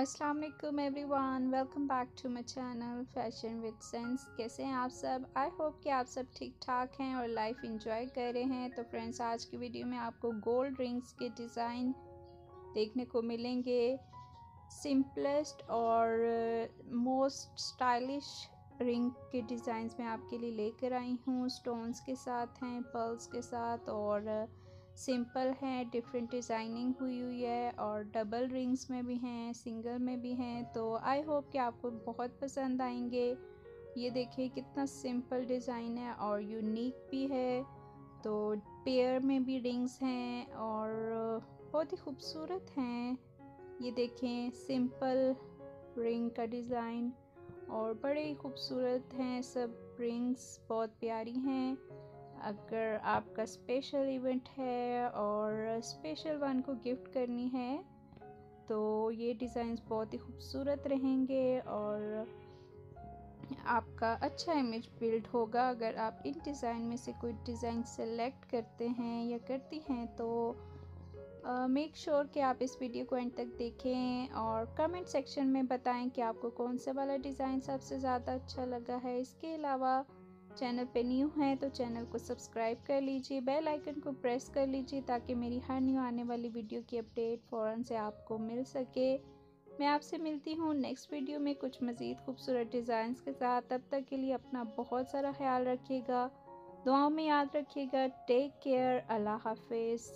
अस्सलाम वालेकुम everyone welcome back to my channel fashion with sense कैसे हैं आप सब? आई होप कि आप सब ठीक ठाक हैं और लाइफ इंजॉय कर रहे हैं। तो फ्रेंड्स आज की वीडियो में आपको गोल्ड रिंग्स के डिज़ाइन देखने को मिलेंगे। सिंपलेस्ट और मोस्ट स्टाइलिश रिंग के डिज़ाइंस मैं आपके लिए लेकर आई हूँ। स्टोन्स के साथ हैं पर्ल्स के साथ और सिंपल है डिफरेंट डिज़ाइनिंग हुई हुई है और डबल रिंग्स में भी हैं सिंगल में भी हैं तो आई होप कि आपको बहुत पसंद आएँगे। ये देखिए कितना सिंपल डिज़ाइन है और यूनिक भी है। तो पेयर में भी रिंग्स हैं और बहुत ही खूबसूरत हैं। ये देखें सिंपल रिंग का डिज़ाइन और बड़े ही खूबसूरत हैं सब रिंग्स बहुत प्यारी हैं। अगर आपका स्पेशल इवेंट है और स्पेशल वन को गिफ्ट करनी है तो ये डिज़ाइंस बहुत ही खूबसूरत रहेंगे और आपका अच्छा इमेज बिल्ड होगा। अगर आप इन डिज़ाइन में से कोई डिज़ाइन सेलेक्ट करते हैं या करती हैं तो मेक uh, श्योर sure कि आप इस वीडियो को एंड तक देखें और कमेंट सेक्शन में बताएँ कि आपको कौन सा वाला डिज़ाइन सबसे ज़्यादा अच्छा लगा है। इसके अलावा चैनल पे न्यू हैं तो चैनल को सब्सक्राइब कर लीजिए, बेल आइकन को प्रेस कर लीजिए ताकि मेरी हर न्यू आने वाली वीडियो की अपडेट फ़ौर से आपको मिल सके। मैं आपसे मिलती हूँ नेक्स्ट वीडियो में कुछ मज़ीद खूबसूरत डिज़ाइंस के साथ। तब तक के लिए अपना बहुत सारा ख्याल रखिएगा, दुआओं में याद रखिएगा। टेक केयर, अल्लाह हाफिज़।